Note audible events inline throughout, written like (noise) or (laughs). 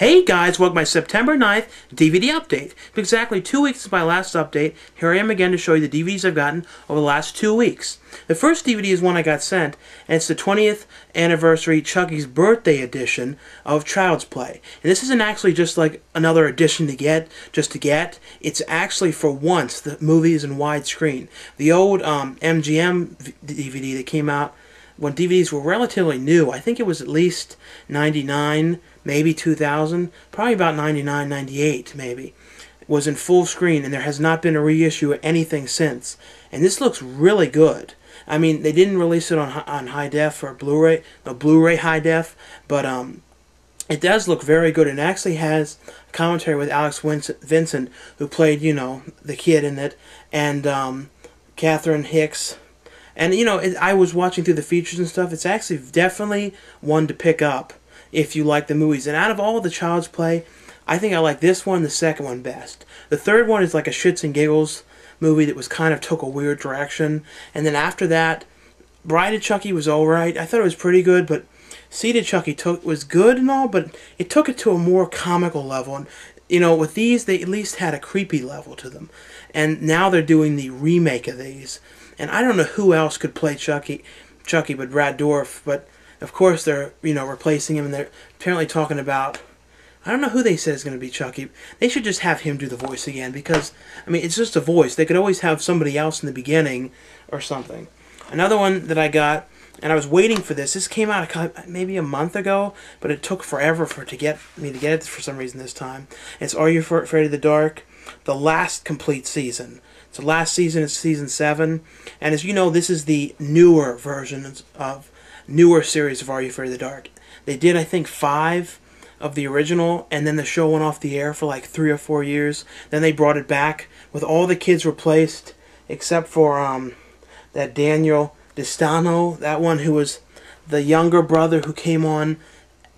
Hey guys, welcome to my September 9th DVD update. Exactly two weeks since my last update, here I am again to show you the DVDs I've gotten over the last two weeks. The first DVD is one I got sent, and it's the 20th anniversary Chucky's birthday edition of Child's Play. And this isn't actually just like another edition to get, just to get. It's actually, for once, the movie is in widescreen. The old um, MGM DVD that came out when DVDs were relatively new, I think it was at least 99, maybe 2000, probably about 99, 98 maybe, was in full screen and there has not been a reissue of anything since. And this looks really good. I mean, they didn't release it on on high def or Blu-ray, no Blu-ray high def, but um, it does look very good. and actually has commentary with Alex Vincent, who played, you know, the kid in it, and um, Catherine Hicks, and you know, it, I was watching through the features and stuff. It's actually definitely one to pick up if you like the movies. And out of all the Child's Play, I think I like this one, the second one best. The third one is like a shits and giggles movie that was kind of took a weird direction. And then after that, Bride of Chucky was alright. I thought it was pretty good, but Seed of Chucky took was good and all, but it took it to a more comical level. And you know, with these, they at least had a creepy level to them. And now they're doing the remake of these. And I don't know who else could play Chucky, Chucky, but Brad Dourif. But of course, they're you know replacing him, and they're apparently talking about. I don't know who they said is going to be Chucky. They should just have him do the voice again because I mean it's just a voice. They could always have somebody else in the beginning or something. Another one that I got, and I was waiting for this. This came out maybe a month ago, but it took forever for to get me to get it for some reason this time. It's Are You Afraid of the Dark? The last complete season. So last season is season seven, and as you know, this is the newer version of newer series of Are You Afraid of the Dark. They did, I think, five of the original, and then the show went off the air for like three or four years. Then they brought it back with all the kids replaced, except for um, that Daniel DeSanto, that one who was the younger brother who came on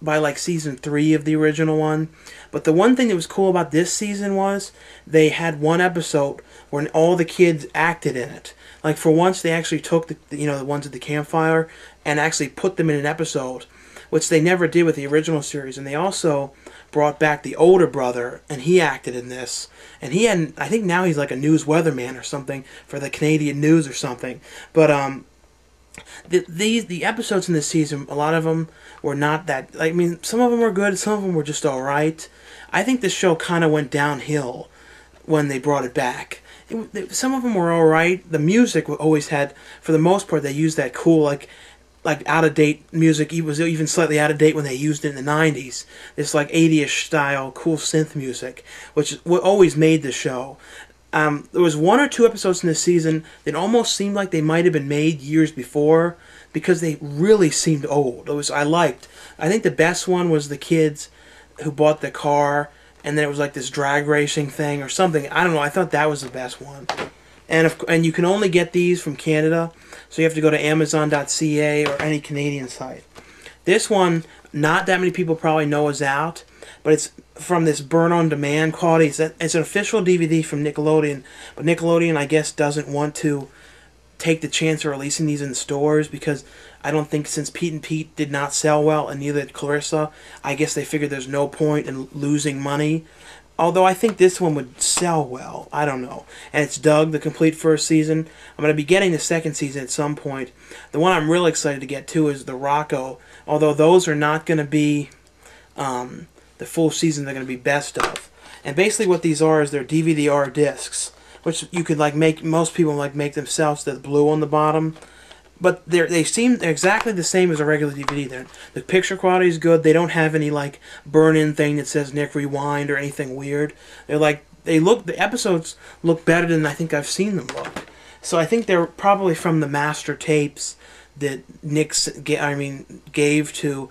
by like season three of the original one. But the one thing that was cool about this season was they had one episode where all the kids acted in it. Like for once, they actually took the you know the ones at the campfire and actually put them in an episode, which they never did with the original series. And they also brought back the older brother, and he acted in this. And he had, I think now he's like a news weatherman or something for the Canadian news or something. But um, the, these the episodes in this season, a lot of them were not that. I mean, some of them were good, some of them were just all right. I think this show kind of went downhill when they brought it back. It, it, some of them were all right. The music always had, for the most part, they used that cool like like out of date music. It was even slightly out of date when they used it in the '90s. This like 80ish style, cool synth music, which always made the show. Um, there was one or two episodes in this season that almost seemed like they might have been made years before because they really seemed old. It was I liked. I think the best one was the kids who bought the car and then it was like this drag racing thing or something. I don't know. I thought that was the best one. And if, and you can only get these from Canada, so you have to go to Amazon.ca or any Canadian site. This one, not that many people probably know is out, but it's from this burn on demand quality. It's, a, it's an official DVD from Nickelodeon, but Nickelodeon, I guess, doesn't want to take the chance of releasing these in stores because I don't think since Pete and Pete did not sell well and neither did Clarissa, I guess they figured there's no point in losing money. Although I think this one would sell well. I don't know. And it's Doug, the complete first season. I'm going to be getting the second season at some point. The one I'm really excited to get to is the Rocko. Although those are not going to be um, the full season, they're going to be best of. And basically what these are is they're DVD-R discs, which you could like make, most people like make themselves, the blue on the bottom but they they seem exactly the same as a regular DVD. They're, the picture quality is good. They don't have any like burn-in thing that says Nick Rewind or anything weird. They're like they look the episodes look better than I think I've seen them look. So I think they're probably from the master tapes that Nick's I mean gave to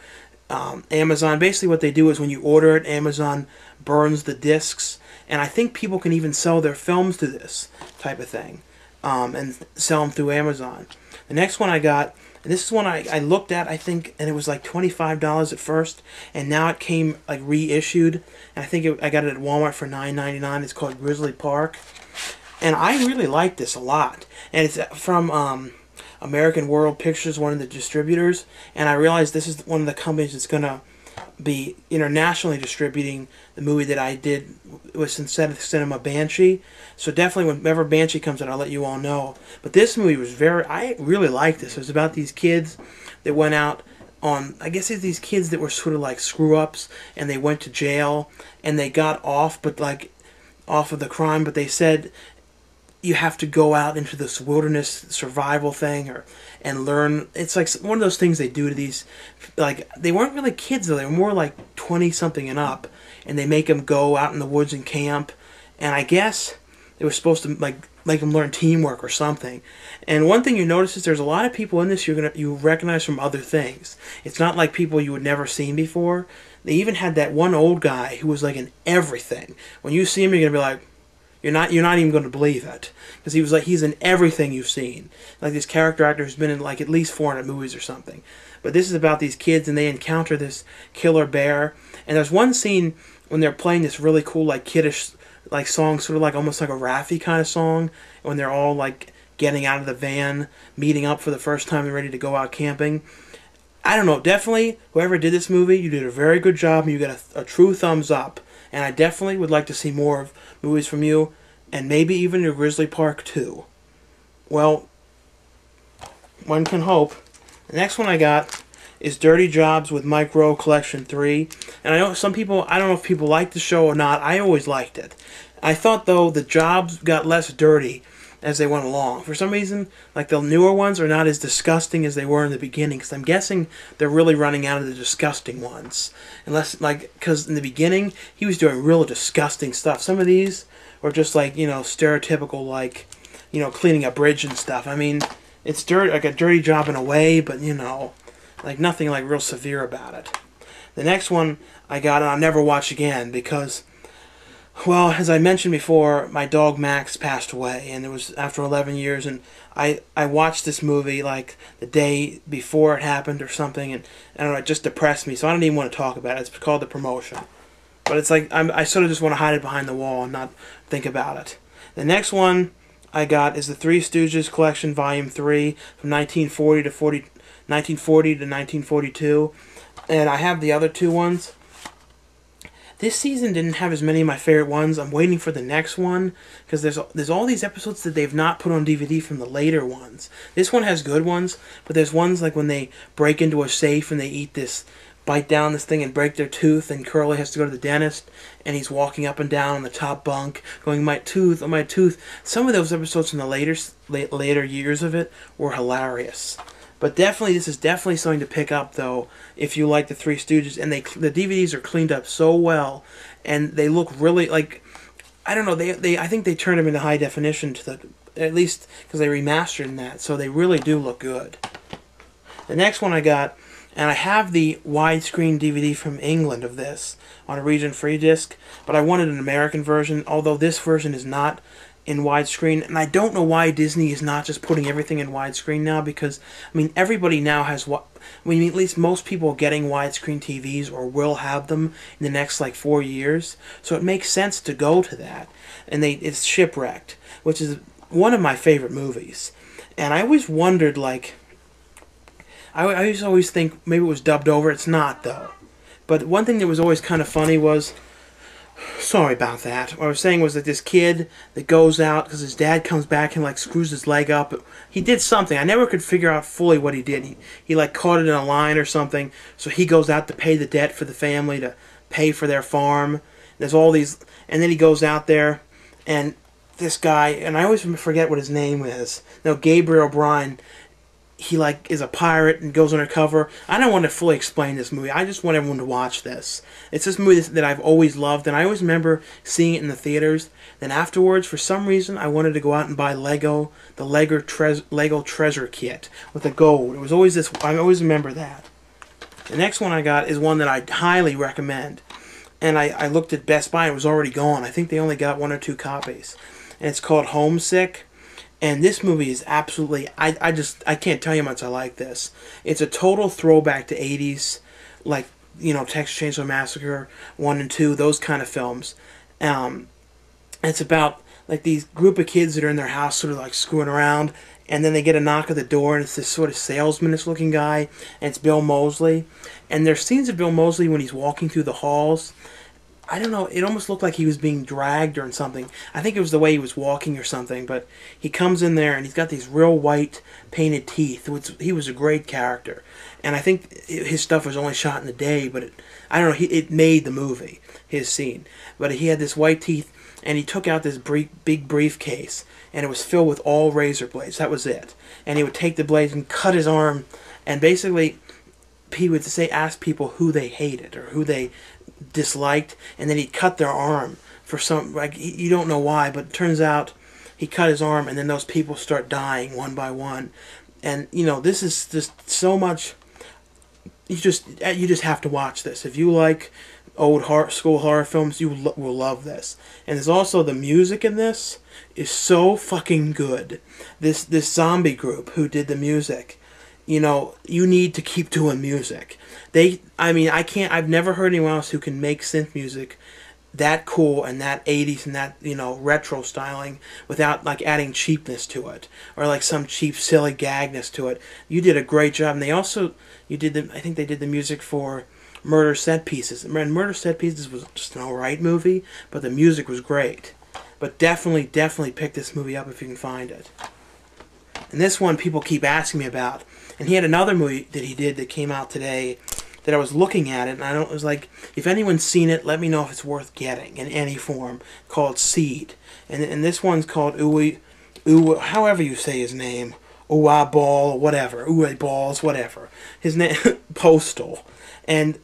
um, Amazon. Basically, what they do is when you order it, Amazon burns the discs, and I think people can even sell their films to this type of thing, um, and sell them through Amazon. The next one I got, this is one I, I looked at, I think, and it was like $25 at first, and now it came like reissued, and I think it, I got it at Walmart for $9.99. It's called Grizzly Park, and I really like this a lot, and it's from um, American World Pictures, one of the distributors, and I realized this is one of the companies that's going to be internationally distributing the movie that I did with Synthetic Cinema Banshee. So definitely, whenever Banshee comes out, I'll let you all know. But this movie was very, I really liked this. It was about these kids that went out on, I guess it's these kids that were sort of like screw ups and they went to jail and they got off, but like off of the crime, but they said you have to go out into this wilderness survival thing or and learn. It's like one of those things they do to these like they weren't really kids though. They were more like 20 something and up and they make them go out in the woods and camp. And i guess they were supposed to like make them learn teamwork or something. And one thing you notice is there's a lot of people in this you're gonna you recognize from other things. It's not like people you would never seen before. They even had that one old guy who was like in everything. When you see him you're gonna be like you're not you're not even going to believe it because he was like he's in everything you've seen. Like this character actor who's been in like at least 400 movies or something. But this is about these kids and they encounter this killer bear. And there's one scene when they're playing this really cool like kiddish like song, sort of like almost like a Raffi kind of song. When they're all like getting out of the van, meeting up for the first time and ready to go out camping. I don't know. Definitely, whoever did this movie, you did a very good job, and you got a, a true thumbs up. And I definitely would like to see more of movies from you, and maybe even a Grizzly Park 2. Well, one can hope. The next one I got is Dirty Jobs with Mike Rowe Collection 3. And I know some people, I don't know if people like the show or not. I always liked it. I thought, though, the jobs got less dirty as they went along. For some reason, like the newer ones are not as disgusting as they were in the beginning. Because I'm guessing they're really running out of the disgusting ones. Unless, like, because in the beginning he was doing real disgusting stuff. Some of these were just like you know stereotypical, like you know cleaning a bridge and stuff. I mean, it's dirt like a dirty job in a way, but you know, like nothing like real severe about it. The next one I got, and I'll never watch again because well, as I mentioned before, my dog Max passed away, and it was after 11 years. And I I watched this movie like the day before it happened or something, and I don't know, it just depressed me. So I don't even want to talk about it. It's called The Promotion, but it's like I'm, I sort of just want to hide it behind the wall and not think about it. The next one I got is the Three Stooges Collection, Volume Three, from 1940 to 40, 1940 to 1942, and I have the other two ones. This season didn't have as many of my favorite ones. I'm waiting for the next one because there's there's all these episodes that they've not put on DVD from the later ones. This one has good ones, but there's ones like when they break into a safe and they eat this bite down this thing and break their tooth and Curly has to go to the dentist and he's walking up and down on the top bunk going my tooth oh my tooth some of those episodes in the later later years of it were hilarious but definitely, this is definitely something to pick up, though, if you like the Three Stooges. And they the DVDs are cleaned up so well, and they look really like I don't know. They they I think they turned them into high definition to the at least because they remastered in that, so they really do look good. The next one I got, and I have the widescreen DVD from England of this on a region free disc, but I wanted an American version. Although this version is not in widescreen and I don't know why Disney is not just putting everything in widescreen now because I mean everybody now has what I mean at least most people getting widescreen TVs or will have them in the next like 4 years. So it makes sense to go to that. And they it's shipwrecked which is one of my favorite movies. And I always wondered like I, I always always think maybe it was dubbed over. It's not though. But one thing that was always kind of funny was Sorry about that. What I was saying was that this kid that goes out because his dad comes back and like screws his leg up. He did something. I never could figure out fully what he did. He, he like caught it in a line or something. So he goes out to pay the debt for the family to pay for their farm. There's all these, and then he goes out there, and this guy, and I always forget what his name is. No, Gabriel O'Brien he like is a pirate and goes undercover. I don't want to fully explain this movie. I just want everyone to watch this. It's this movie that I've always loved, and I always remember seeing it in the theaters. Then afterwards, for some reason, I wanted to go out and buy Lego, the Lego, tre- Lego treasure kit with the gold. It was always this. I always remember that. The next one I got is one that I highly recommend, and I, I looked at Best Buy and it was already gone. I think they only got one or two copies, and it's called Homesick and this movie is absolutely I, I just I can't tell you how much I like this. It's a total throwback to 80s like, you know, Texas Chainsaw Massacre 1 and 2, those kind of films. Um it's about like these group of kids that are in their house sort of like screwing around and then they get a knock at the door, and it's this sort of salesman-ish looking guy, and it's Bill Moseley. And there's scenes of Bill Moseley when he's walking through the halls. I don't know, it almost looked like he was being dragged or something. I think it was the way he was walking or something, but he comes in there and he's got these real white painted teeth. Which, he was a great character. And I think his stuff was only shot in the day, but it, I don't know, he, it made the movie, his scene. But he had this white teeth and he took out this big briefcase and it was filled with all razor blades. That was it. And he would take the blades and cut his arm, and basically, he would say ask people who they hated or who they disliked, and then he'd cut their arm for some like you don't know why, but it turns out he cut his arm, and then those people start dying one by one, and you know this is just so much. You just uh, you just have to watch this if you like old horror, school horror films, you lo- will love this. And there's also the music in this is so fucking good. This this zombie group who did the music, you know, you need to keep doing music. They, I mean, I can't. I've never heard anyone else who can make synth music that cool and that 80s and that you know retro styling without like adding cheapness to it or like some cheap silly gagness to it you did a great job and they also you did the i think they did the music for murder set pieces and murder set pieces was just an alright movie but the music was great but definitely, definitely pick this movie up if you can find it. And this one people keep asking me about. And he had another movie that he did that came out today that I was looking at it, and I don't, it was like, if anyone's seen it, let me know if it's worth getting in any form, called Seed. And, and this one's called Uwe, Uwe, however you say his name, Uwe Ball, whatever, Uwe Balls, whatever. His name, (laughs) Postal. And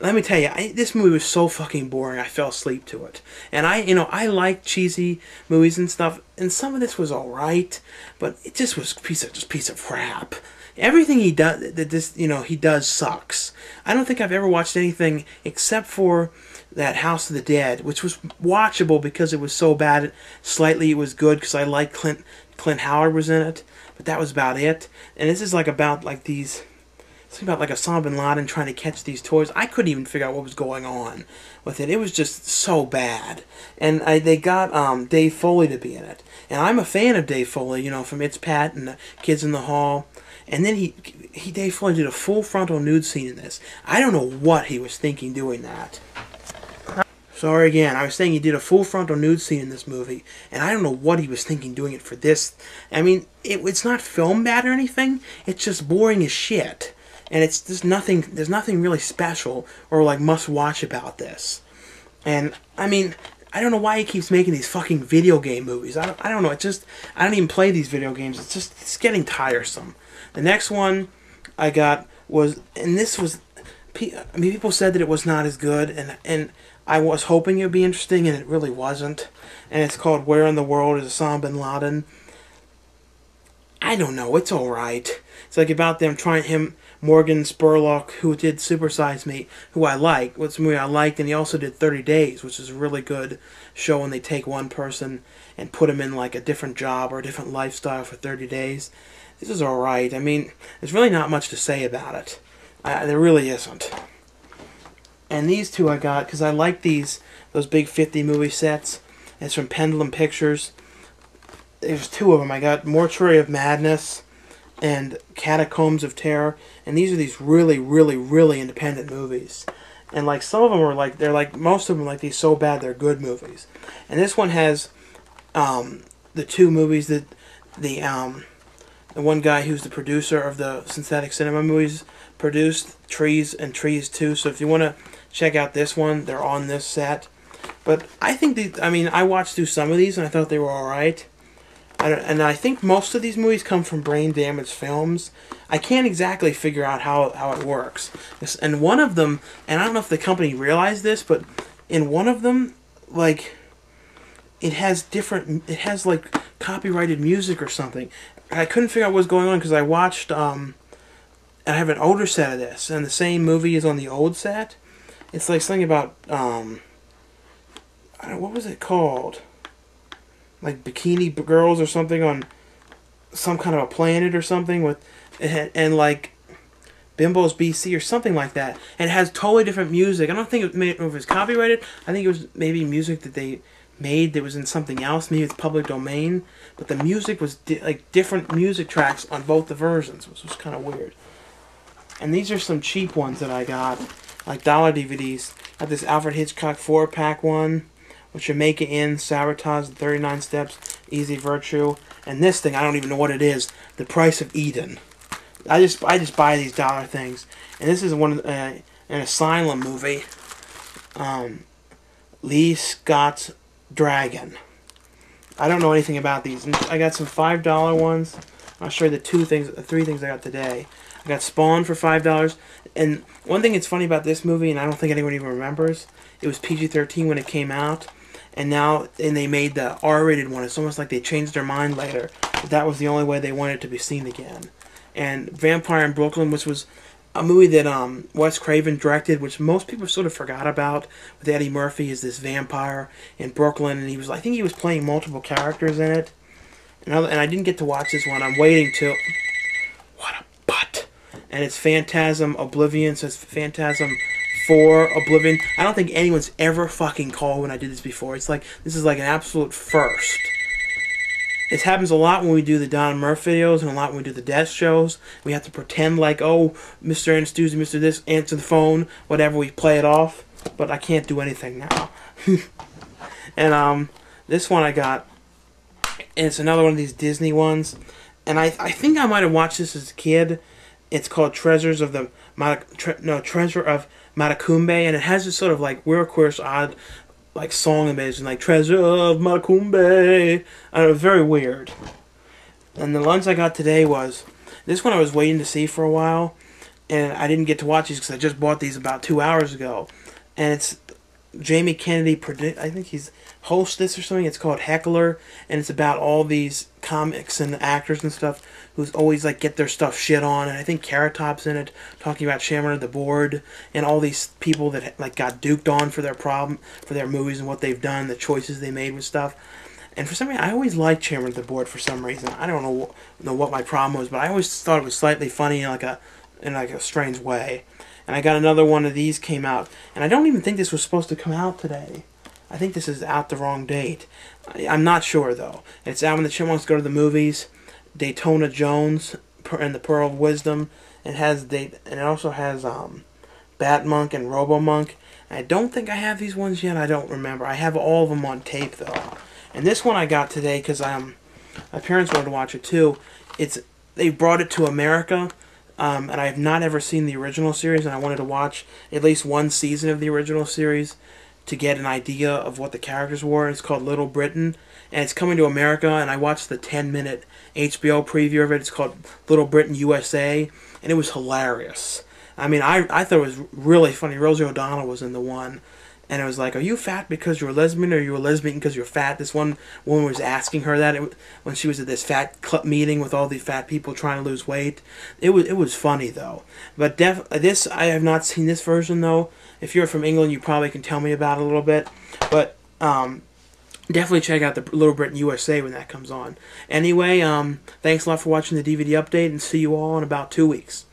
let me tell you, I, this movie was so fucking boring. I fell asleep to it. And I, you know, I like cheesy movies and stuff, and some of this was all right, but it just was piece of just piece of crap. Everything he does, that this, you know, he does sucks. I don't think I've ever watched anything except for that House of the Dead, which was watchable because it was so bad. Slightly, it was good because I liked Clint. Clint Howard was in it, but that was about it. And this is like about like these Something about like a Osama bin Laden trying to catch these toys. I couldn't even figure out what was going on with it. It was just so bad. And I, they got um, Dave Foley to be in it. And I'm a fan of Dave Foley, you know, from It's Pat and the Kids in the Hall. And then he, he Dave did a full frontal nude scene in this. I don't know what he was thinking doing that. Sorry again, I was saying he did a full frontal nude scene in this movie, and I don't know what he was thinking doing it for this. I mean, it, it's not film bad or anything, it's just boring as shit and it's there's nothing there's nothing really special or like must watch about this. And I mean, I don't know why he keeps making these fucking video game movies. I don't, I don't know. It just I don't even play these video games. It's just it's getting tiresome. The next one I got was and this was I mean people said that it was not as good and and I was hoping it would be interesting and it really wasn't. And it's called Where in the World is Osama bin Laden? I don't know. It's all right. It's like about them trying him Morgan Spurlock, who did Super Size Me, who I like. What's a movie I liked, and he also did 30 Days, which is a really good show when they take one person and put him in like a different job or a different lifestyle for 30 days. This is alright. I mean, there's really not much to say about it. Uh, there really isn't. And these two I got because I like these, those big 50 movie sets. It's from Pendulum Pictures. There's two of them. I got Mortuary of Madness and Catacombs of Terror, and these are these really, really, really independent movies. And like some of them are like they're like most of them like these so bad they're good movies. And this one has um, the two movies that the um, the one guy who's the producer of the synthetic cinema movies produced Trees and Trees 2. So if you want to check out this one, they're on this set. But I think the I mean I watched through some of these and I thought they were all right and I think most of these movies come from Brain damaged Films. I can't exactly figure out how, how it works. And one of them, and I don't know if the company realized this, but in one of them, like, it has different, it has like copyrighted music or something. I couldn't figure out what was going on because I watched, um, I have an older set of this, and the same movie is on the old set. It's like something about, um, I don't, what was it called? like bikini girls or something on some kind of a planet or something with and, and like Bimbo's BC or something like that, and it has totally different music. I don't think it, it was copyrighted. I think it was maybe music that they made that was in something else. Maybe it's public domain, but the music was di- like different music tracks on both the versions, which was kind of weird. And these are some cheap ones that I got, like dollar DVDs. Got this Alfred Hitchcock four pack one, which Jamaica Inn, Sabotage, 39 Steps, Easy Virtue, and this thing I don't even know what it is. The Price of Eden. I just I just buy these dollar things, and this is one uh, an asylum movie. Um, Leigh Scott's Dragon. I don't know anything about these. I got some five dollar ones. I'll show you the two things, the three things I got today. I got Spawn for five dollars, and one thing that's funny about this movie, and I don't think anyone even remembers, it was PG thirteen when it came out, and now and they made the R rated one. It's almost like they changed their mind later. That was the only way they wanted it to be seen again. And Vampire in Brooklyn, which was a movie that um, Wes Craven directed, which most people sort of forgot about, with Eddie Murphy as this vampire in Brooklyn, and he was I think he was playing multiple characters in it. And I, and I didn't get to watch this one. I'm waiting to. What a butt! And it's Phantasm Oblivion. So it's Phantasm for Oblivion. I don't think anyone's ever fucking called when I did this before. It's like this is like an absolute first. This happens a lot when we do the Don Murph videos and a lot when we do the death shows. We have to pretend like, oh, Mr. Ernstuzi, Mr. This, answer the phone, whatever, we play it off. But I can't do anything now. (laughs) and um, this one I got, and it's another one of these Disney ones. And I, I think I might have watched this as a kid. It's called Treasures of the tre- no Treasure of Matacumbe, and it has this sort of like weird, course, odd like song image and like Treasure of Matacumbe. I know, very weird. And the ones I got today was this one I was waiting to see for a while, and I didn't get to watch these because I just bought these about two hours ago, and it's Jamie Kennedy predict. I think he's host this or something. It's called Heckler, and it's about all these comics and actors and stuff who's always like get their stuff shit on. And I think Carrot Top's in it, talking about of the Board and all these people that like got duped on for their problem for their movies and what they've done, the choices they made with stuff. And for some reason, I always liked Chairman of the Board for some reason. I don't know know what my problem was, but I always thought it was slightly funny in like a in like a strange way and I got another one of these came out. And I don't even think this was supposed to come out today. I think this is out the wrong date. I, am not sure though. It's out when the Chipmunks go to the movies. Daytona Jones and the Pearl of Wisdom. It has and it also has um, Batmunk and Robomunk. I don't think I have these ones yet. I don't remember. I have all of them on tape though. And this one I got today because um, my parents wanted to watch it too. It's they brought it to America um, and I have not ever seen the original series, and I wanted to watch at least one season of the original series to get an idea of what the characters were. It's called Little Britain, and it's coming to America. And I watched the 10 minute HBO preview of it. It's called Little Britain USA, and it was hilarious. I mean, I, I thought it was really funny. Rosie O'Donnell was in the one, and it was like, "Are you fat because you're a lesbian, or are you a lesbian because you're fat?" This one woman was asking her that when she was at this fat club meeting with all the fat people trying to lose weight. It was it was funny though. But def this I have not seen this version though. If you're from England, you probably can tell me about it a little bit. But um, definitely check out the Little Britain USA when that comes on. Anyway, um, thanks a lot for watching the DVD update, and see you all in about two weeks.